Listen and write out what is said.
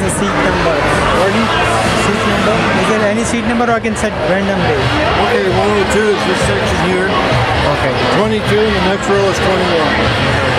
is the seat number. Seat number? Is there any seat number or I can set randomly? Okay, 102 is this section here. Okay. 22 and the next row is 21.